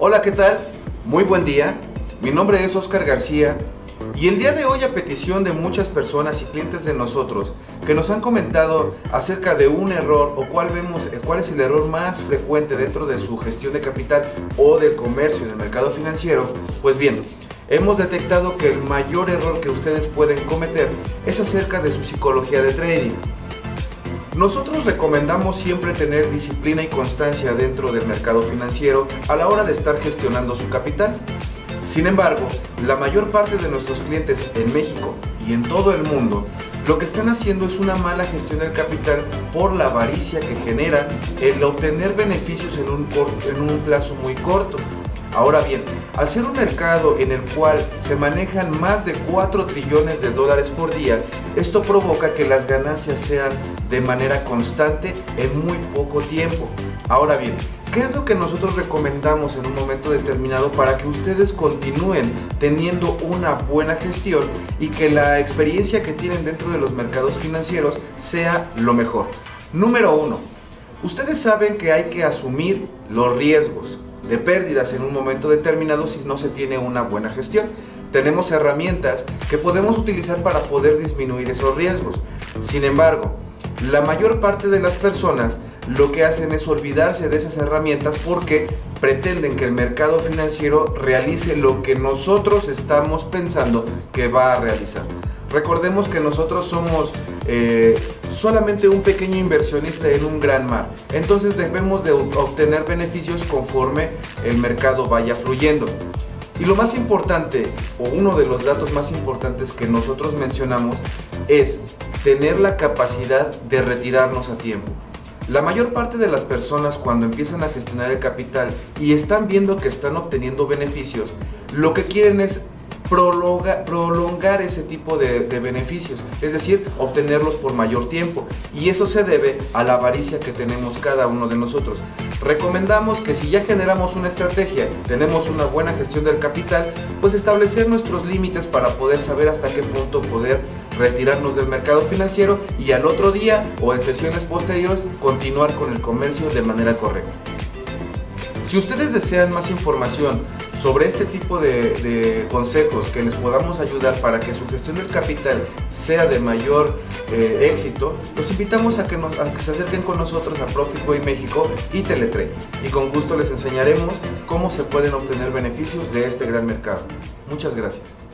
Hola, ¿qué tal? Muy buen día. Mi nombre es Oscar García y el día de hoy a petición de muchas personas y clientes de nosotros que nos han comentado acerca de un error o cuál vemos eh, cuál es el error más frecuente dentro de su gestión de capital o del comercio en el mercado financiero, pues bien, hemos detectado que el mayor error que ustedes pueden cometer es acerca de su psicología de trading. Nosotros recomendamos siempre tener disciplina y constancia dentro del mercado financiero a la hora de estar gestionando su capital. Sin embargo, la mayor parte de nuestros clientes en México y en todo el mundo lo que están haciendo es una mala gestión del capital por la avaricia que genera el obtener beneficios en un, en un plazo muy corto. Ahora bien, al ser un mercado en el cual se manejan más de 4 trillones de dólares por día, esto provoca que las ganancias sean de manera constante en muy poco tiempo. Ahora bien, ¿qué es lo que nosotros recomendamos en un momento determinado para que ustedes continúen teniendo una buena gestión y que la experiencia que tienen dentro de los mercados financieros sea lo mejor? Número uno, ustedes saben que hay que asumir los riesgos de pérdidas en un momento determinado si no se tiene una buena gestión. Tenemos herramientas que podemos utilizar para poder disminuir esos riesgos. Sin embargo, la mayor parte de las personas lo que hacen es olvidarse de esas herramientas porque pretenden que el mercado financiero realice lo que nosotros estamos pensando que va a realizar. Recordemos que nosotros somos eh, solamente un pequeño inversionista en un gran mar. Entonces debemos de obtener beneficios conforme el mercado vaya fluyendo. Y lo más importante, o uno de los datos más importantes que nosotros mencionamos, es tener la capacidad de retirarnos a tiempo. La mayor parte de las personas cuando empiezan a gestionar el capital y están viendo que están obteniendo beneficios, lo que quieren es prolongar ese tipo de, beneficios, es decir, obtenerlos por mayor tiempo. Y eso se debe a la avaricia que tenemos cada uno de nosotros. Recomendamos que si ya generamos una estrategia, tenemos una buena gestión del capital, pues establecer nuestros límites para poder saber hasta qué punto poder retirarnos del mercado financiero y al otro día o en sesiones posteriores continuar con el comercio de manera correcta. Si ustedes desean más información sobre este tipo de, consejos que les podamos ayudar para que su gestión del capital sea de mayor eh, éxito, los invitamos a que, se acerquen con nosotros a Proficoy México y Teletrade y con gusto les enseñaremos cómo se pueden obtener beneficios de este gran mercado. Muchas gracias.